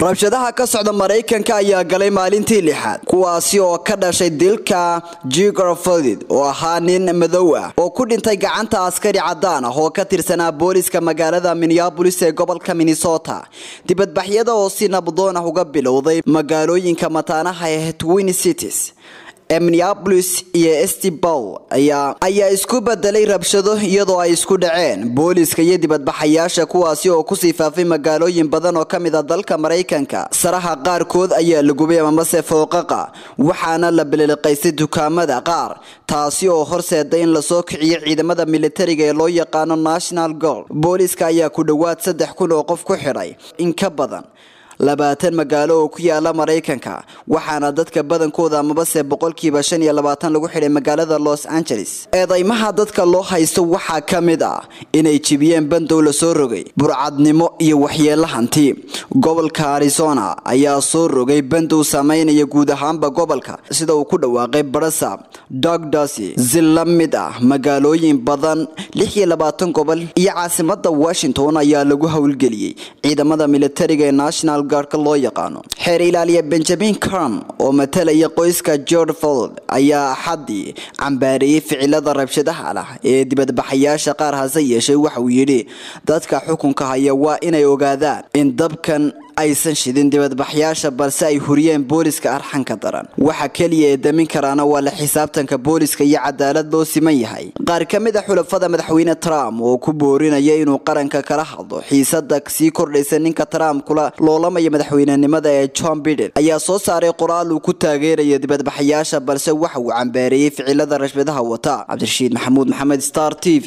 rabshadaha ka socda maraykanka ayaa galay maalintii lixaad kuwaasi oo ka dhashay dilka jigar floyd oo ahaa nin madow ah oo ku dhintay gacanta askari cadaan ah oo ka tirsanaa booliska magaalada minneabolis ee gobolka minnesota. Dibadbaxyada oo si nabdoon ah uga bilowday magaalooyinka mataanaha ee twin cities minneapolis iyo stbow ayaa isku bedelay rabshado iyadoo ay isku dhaceen. Booliska iyo dibadbaxayaasha kuwaasi oo ku sii faafay magaalooyin badan oo ka mid a dalka maraykanka saraha qaarkood ayaa la gubay amamase fooqaqa waxaana la bililiqaystay dukaamada qaar taasi oo horseeday in la soo kiciyo ciidamada militariga ee loo yaqaano national gold booliska ayaa ku dhowaad saddex kun oo qof ku xidhay in ka badan labaatan magaalo oo ku yaalla maraykanka waxaana dadka badankooda amabase boqolkiiba shan iyo labaatan lagu xidhay magaalada los angeles. Eedeymaha dadka loo haysto waxaa ka mid ah inay jibiyeen bandow la soo rogay burcadnimo iyo waxyeelo hanti gobolka arizona ayaa soo rogay bandow saameynaya guud ahaanba gobolka sida uu ku dhawaaqay barasa. Dog dasi si la mid ah magaalooyin badan lix iyo labaatan gobol iyo caasimada washington ayaa lagu howlgeliyey ciidamada militariga ee national gaarka loo yaqaano. Xeer ilaaliya benjamin cram oo matalaya qoyska george ford ayaa axadii cambaareeyey ficilada rabshadaha lah ee dibadbaxayaasha qaar hase yeeshay waxa uu yidhi dadka xukunka haya waa inay ogaadaan in dabkan aysan shidin dibadbaxyaasha balse ay huriyeen booliska arxanka daran. Waxa keliya ee damin karaana waa la xisaabtanka booliska iyo cadaalad loo siman yahay. Qaar ka mid a xulafada madaxweyne trump oo ku boorinaya inuu qaranka kala hadlo xiisada sii kordhaysa ninka trump kula loolamaya madaxweynenimada ee john biden ayaa soo saaray qoraal uu ku taageeraya dibadbaxayaasha balse waxa uu cambaareeyey ficilada rashbadaha wata. Cabdirashiid maxamuud maxamed star t v